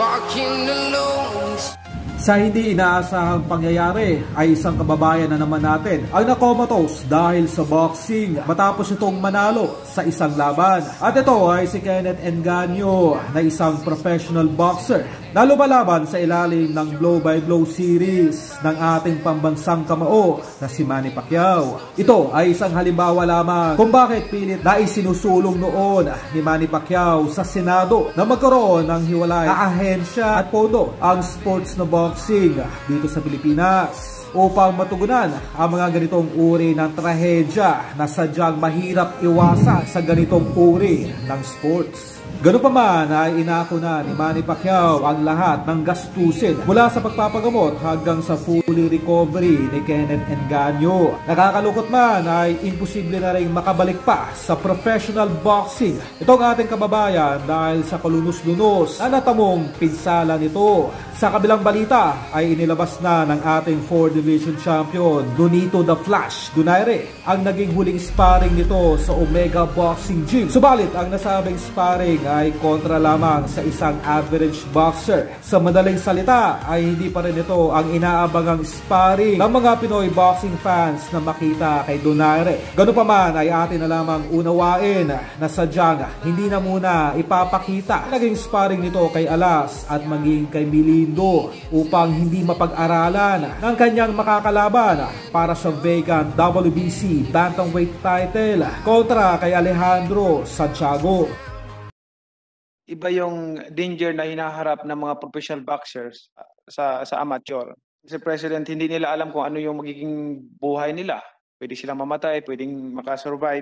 walking alone. Sa hindi inaasahang pangyayari ay isang kababayan na naman natin ang nakomatos dahil sa boxing matapos itong manalo sa isang laban. At ito ay si Kenneth Enganyo na isang professional boxer na lumalaban sa ilalim ng blow by blow series ng ating pambansang kamao na si Manny Pacquiao. Ito ay isang halimbawa lamang kung bakit pilit na isinusulong noon ni Manny Pacquiao sa Senado na magkaroon ng hiwalay na ahensya at pondo ang sports na boxing dito sa Pilipinas upang matugunan ang mga ganitong uri ng trahedya na sadyang mahirap iwasan sa ganitong uri ng sports. Ganun pa man ay inako na ni Manny Pacquiao ang lahat ng gastusin mula sa pagpapagamot hanggang sa fully recovery ni Kenneth Enganyo. Nakakalukot man ay imposible na rin makabalik pa sa professional boxing itong ating kababayan dahil sa kalunos-lunos na natamong pinsala nito. Sa kabilang balita ay inilabas na ng ating 4 Division Champion Donito The Flash Donaire ang naging huling sparring nito sa Omega Boxing Gym. Subalit ang nasabing sparring ay kontra lamang sa isang average boxer. Sa madaling salita ay hindi pa rin ito ang inaabangang sparring ng mga Pinoy boxing fans na makita kay Donaire. Ganun pa man ay atin na lamang unawain na sadyang hindi na muna ipapakita naging sparring nito kay Alas at maging kay Milin mundo upang hindi mapag-aralan ng kanyang makakalaban para sa vacant WBC bantamweight title kontra kay Alejandro Santiago. Iba yung danger na hinaharap ng mga professional boxers sa sa amateur. Kasi President, hindi nila alam kung ano yung magiging buhay nila. Pwede silang mamatay, pwedeng makasurvive.